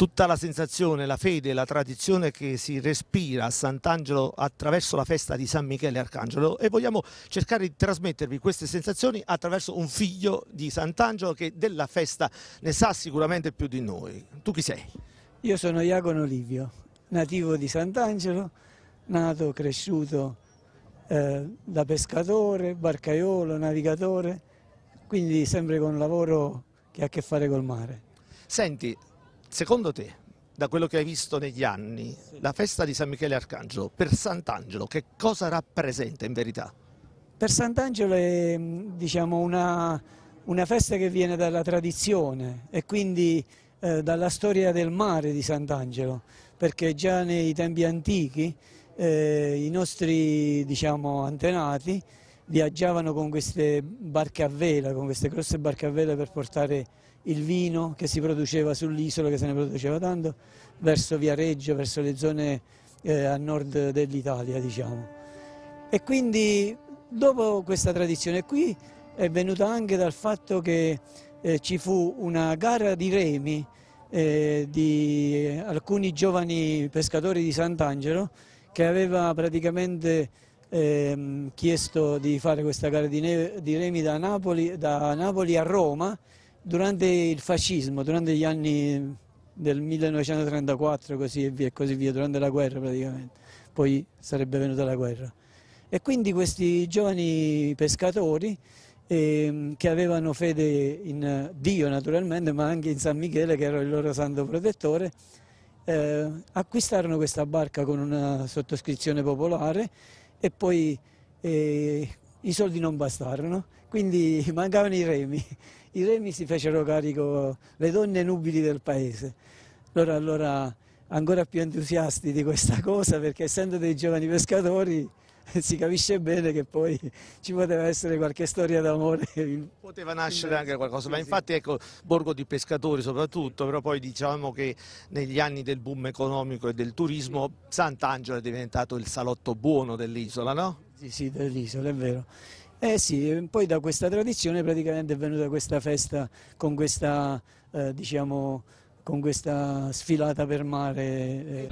tutta la sensazione, la fede, la tradizione che si respira a Sant'Angelo attraverso la festa di San Michele Arcangelo e vogliamo cercare di trasmettervi queste sensazioni attraverso un figlio di Sant'Angelo che della festa ne sa sicuramente più di noi. Tu chi sei? Io sono Iacono Livio, nativo di Sant'Angelo, nato, cresciuto eh, da pescatore, barcaiolo, navigatore, quindi sempre con lavoro che ha a che fare col mare. Senti, secondo te, da quello che hai visto negli anni, la festa di San Michele Arcangelo per Sant'Angelo che cosa rappresenta in verità? Per Sant'Angelo è diciamo, una, una, festa che viene dalla tradizione e quindi eh, dalla storia del mare di Sant'Angelo, perché già nei tempi antichi eh, i nostri diciamo, antenati viaggiavano con queste barche a vela, con queste grosse barche a vela per portare il vino che si produceva sull'isola, che se ne produceva tanto, verso Viareggio, verso le zone eh, a nord dell'Italia, diciamo. E quindi dopo questa tradizione qui è venuta anche dal fatto che eh, ci fu una gara di remi eh, di alcuni giovani pescatori di Sant'Angelo che aveva praticamente ehm, chiesto di fare questa gara di, di remi da Napoli, da Napoli a Roma durante il fascismo, durante gli anni del 1934 così e, via, e così via, durante la guerra praticamente, poi sarebbe venuta la guerra. E quindi questi giovani pescatori eh, che avevano fede in Dio naturalmente, ma anche in San Michele che era il loro santo protettore, eh, acquistarono questa barca con una sottoscrizione popolare e poi eh, i soldi non bastarono, quindi mancavano i remi i remi si fecero carico le donne nubili del paese. Loro allora ancora più entusiasti di questa cosa perché essendo dei giovani pescatori si capisce bene che poi ci poteva essere qualche storia d'amore. Poteva nascere anche qualcosa, ma infatti ecco, borgo di pescatori soprattutto, però poi diciamo che negli anni del boom economico e del turismo Sant'Angelo è diventato il salotto buono dell'isola, no? Sì, sì, dell'isola, è vero. Eh sì, poi da questa tradizione praticamente è venuta questa festa con questa, eh, diciamo, con questa sfilata per mare.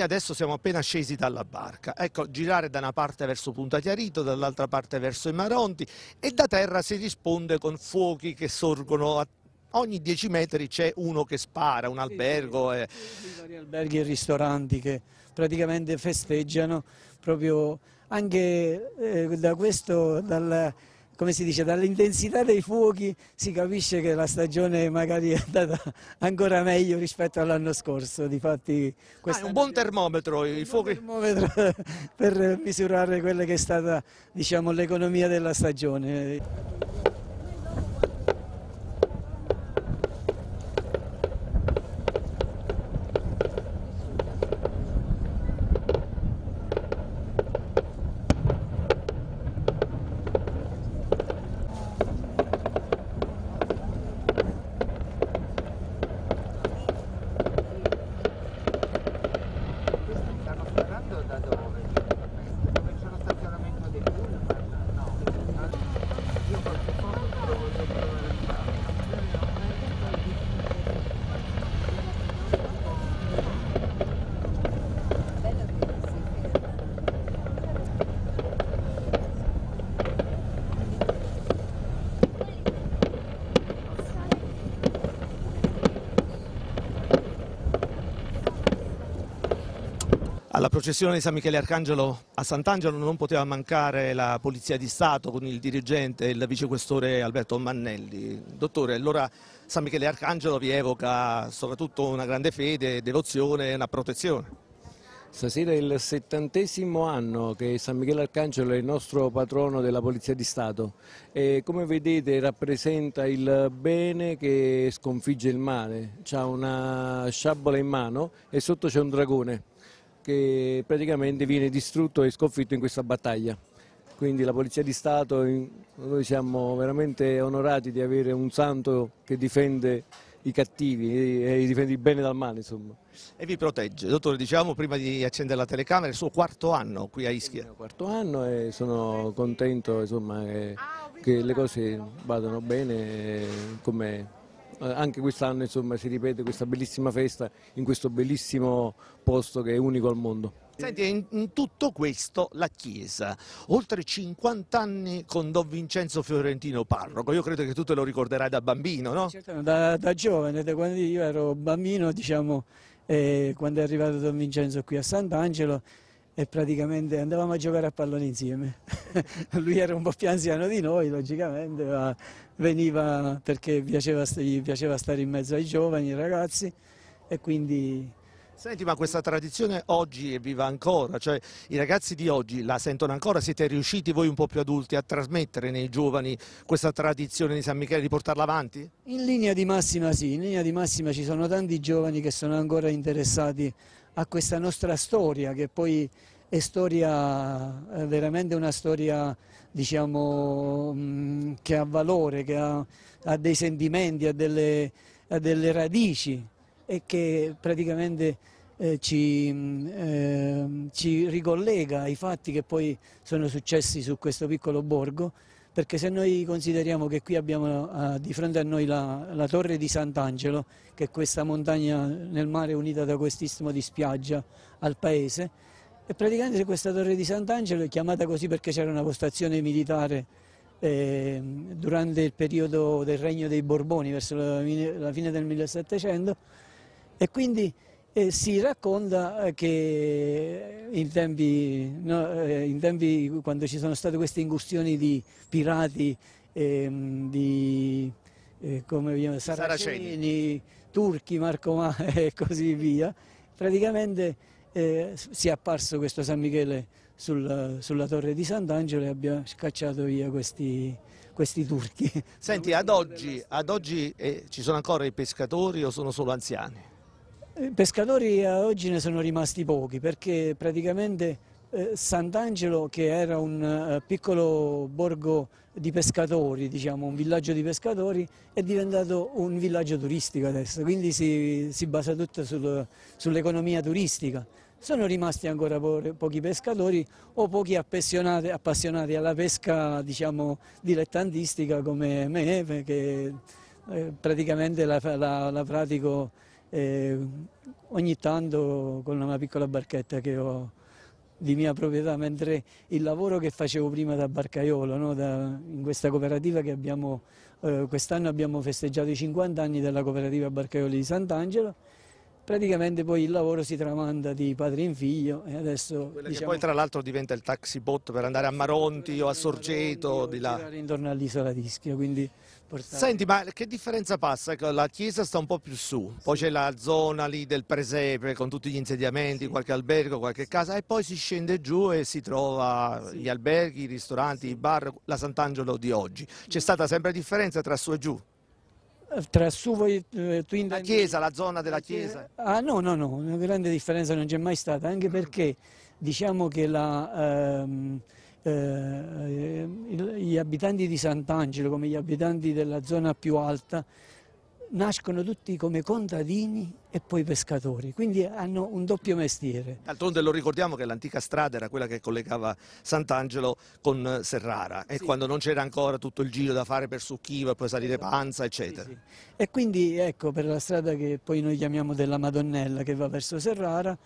Noi adesso siamo appena scesi dalla barca, ecco, girare da una parte verso Punta Chiarito, dall'altra parte verso i Maronti e da terra si risponde con fuochi che sorgono a ogni 10 metri c'è uno che spara, un albergo. Sì, vari alberghi e ristoranti che praticamente festeggiano proprio anche eh, da questo, dal, come si dice, dall'intensità dei fuochi si capisce che la stagione magari è andata ancora meglio rispetto all'anno scorso. Difatti, ah, è un buon termometro, i fuochi... termometro per misurare quella che è stata diciamo, l'economia della stagione. Processione di San Michele Arcangelo a Sant'Angelo non poteva mancare la Polizia di Stato con il dirigente il vicequestore Alberto Mannelli. Dottore, allora San Michele Arcangelo vi evoca soprattutto una grande fede, devozione e una protezione. Stasera è il settantesimo anno che San Michele Arcangelo è il nostro patrono della Polizia di Stato e come vedete rappresenta il bene che sconfigge il male. Ha una sciabola in mano e sotto c'è un dragone che praticamente viene distrutto e sconfitto in questa battaglia. Quindi la Polizia di Stato, noi siamo veramente onorati di avere un santo che difende i cattivi e difende il bene dal male. Insomma. E vi protegge. Dottore, dicevamo prima di accendere la telecamera, è il suo quarto anno qui a Ischia. È il mio quarto anno e sono contento insomma, che, che le cose vadano bene come eh, anche quest'anno si ripete questa bellissima festa in questo bellissimo posto che è unico al mondo. Senti, in, in, tutto questo la Chiesa, oltre 50 anni con Don Vincenzo Fiorentino parroco, io credo che tu te lo ricorderai da bambino, no? Certo, da, da giovane, da quando io ero bambino, diciamo, eh, quando è arrivato Don Vincenzo qui a Sant'Angelo, e praticamente andavamo a giocare a pallone insieme. Lui era un po' più anziano di noi, logicamente, ma veniva perché piaceva, gli piaceva stare in mezzo ai giovani, ai ragazzi e quindi... Senti, ma questa tradizione oggi è viva ancora, cioè i ragazzi di oggi la sentono ancora, siete riusciti voi un po' più adulti a trasmettere nei giovani questa tradizione di San Michele, di portarla avanti? In linea di massima sì, in linea di massima ci sono tanti giovani che sono ancora interessati a questa nostra storia che poi è storia, è veramente una storia diciamo, mm, che ha valore, che ha, ha dei sentimenti, ha delle, ha delle, radici e che praticamente eh, ci, eh, ci ricollega ai fatti che poi sono successi su questo piccolo borgo perché se noi consideriamo che qui abbiamo uh, di fronte a noi la, la torre di Sant'Angelo, che è questa montagna nel mare unita da quest'istmo di spiaggia al paese, e praticamente questa torre di Sant'Angelo è chiamata così perché c'era una postazione militare eh, durante il periodo del regno dei Borboni, verso la, la fine del 1700, e quindi e si racconta eh, che in tempi, no, eh, in tempi, quando ci sono state queste incursioni di pirati, ehm, di eh, saraceni, saraceni, turchi, Marcomà e così via, praticamente eh, si è apparso questo San Michele sul, sulla torre di Sant'Angelo e abbia scacciato via questi, questi turchi. Senti, ad oggi, ad oggi eh, ci sono ancora i pescatori o sono solo anziani? I pescatori oggi ne sono rimasti pochi perché praticamente eh, Sant'Angelo che era un uh, piccolo borgo di pescatori, diciamo un villaggio di pescatori, è diventato un villaggio turistico adesso, quindi si, si basa tutto sul, sull'economia turistica. Sono rimasti ancora po pochi pescatori o pochi appassionati, appassionati alla pesca diciamo, dilettantistica come me, che eh, praticamente la, la, la pratico eh, ogni tanto con una piccola barchetta che ho di mia proprietà, mentre il lavoro che facevo prima da barcaiolo, no? da, in questa cooperativa che abbiamo, eh, quest'anno abbiamo festeggiato i 50 anni della cooperativa barcaioli di Sant'Angelo, praticamente poi il lavoro si tramanda di padre in figlio e adesso... Diciamo, che poi tra l'altro diventa il taxi boat per andare a Maronti o a Sorgeto, di là. Intorno all'isola di Ischia, quindi portare... Senti, ma che differenza passa? Ecco, La chiesa sta un po' più su, poi c'è la zona lì del presepe con tutti gli insediamenti, qualche albergo, qualche casa e poi si scende giù e si trova gli alberghi, i ristoranti, i bar, la Sant'Angelo di oggi. C'è stata sempre differenza tra su e giù? Tra su voi, eh, tu La chiesa, la zona della chiesa? Ah no, no, no, una grande differenza non c'è mai stata, anche perché diciamo che la, ehm, eh, gli abitanti di Sant'Angelo, come gli abitanti della zona più alta, nascono tutti come contadini e poi pescatori, quindi hanno un doppio mestiere. D'altronde lo ricordiamo che l'antica strada era quella che collegava Sant'Angelo con Serrara e Sì. quando non c'era ancora tutto il giro da fare per Succhiva, poi salire. Panza, eccetera. Sì, sì. E quindi ecco per la strada che poi noi chiamiamo della Madonnella che va verso Serrara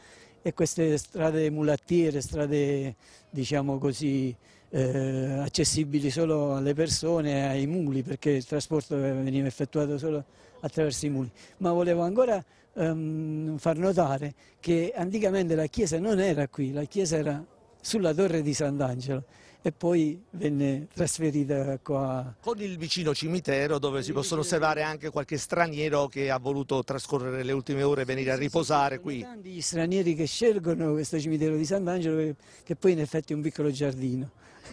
e queste strade mulattiere, strade diciamo così eh, accessibili solo alle persone ai muli perché il trasporto veniva effettuato solo attraverso i muli. Ma volevo ancora ehm, far notare che anticamente la chiesa non era qui, la chiesa era sulla torre di Sant'Angelo e poi venne trasferita qua Con il vicino cimitero dove si possono osservare anche qualche straniero che ha voluto trascorrere le ultime ore e venire a riposare qui. tanti gli stranieri che scelgono questo cimitero di Sant'Angelo che poi in effetti è un piccolo giardino.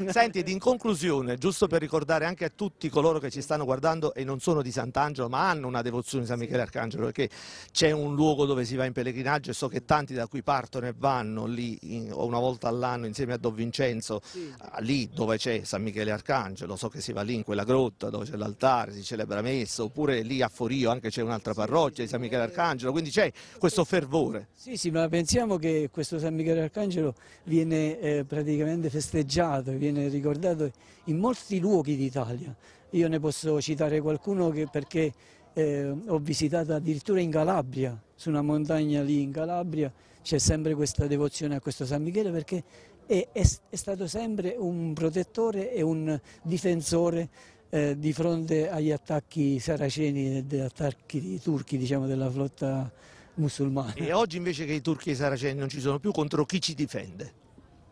Senti, ed in conclusione, giusto per ricordare anche a tutti coloro che ci stanno guardando e non sono di Sant'Angelo, ma hanno una devozione di San Michele Arcangelo, perché c'è un luogo dove si va in pellegrinaggio e so che tanti da qui partono e vanno lì in- una volta all'anno insieme a Don Vincenzo, ah, lì dove c'è San Michele Arcangelo, so che si va lì in quella grotta dove c'è l'altare, si celebra messa, oppure lì a Forio anche c'è un'altra parrocchia di San Michele Arcangelo, quindi c'è questo fervore. Sì, sì, ma pensiamo che questo San Michele Arcangelo viene eh, praticamente festeggiato, viene ricordato in molti luoghi d'Italia. Io ne posso citare qualcuno che, perché eh, ho visitato addirittura in Calabria, su una montagna lì in Calabria, c'è sempre questa devozione a questo San Michele perché è, è- è stato sempre un protettore e un difensore eh, di fronte agli attacchi saraceni e agli attacchi turchi, diciamo, della flotta musulmana. E oggi invece che i turchi e i saraceni non ci sono più, contro chi ci difende?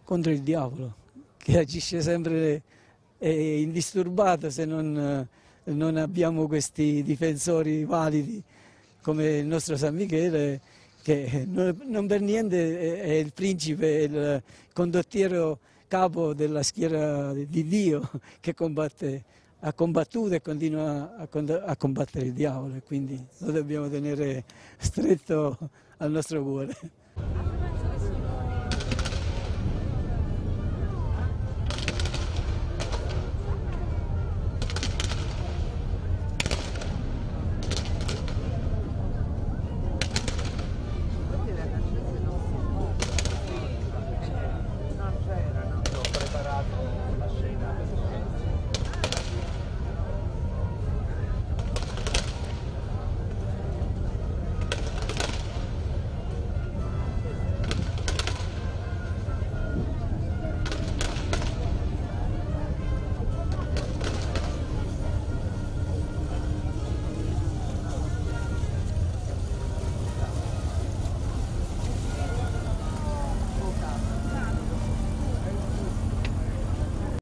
contro il diavolo, che agisce sempre eh, indisturbato se non, non abbiamo questi difensori validi come il nostro San Michele, che non, per niente è, il principe, è il condottiero capo della schiera di Dio che combatte, ha combattuto e continua a, a combattere il diavolo quindi lo dobbiamo tenere stretto al nostro cuore.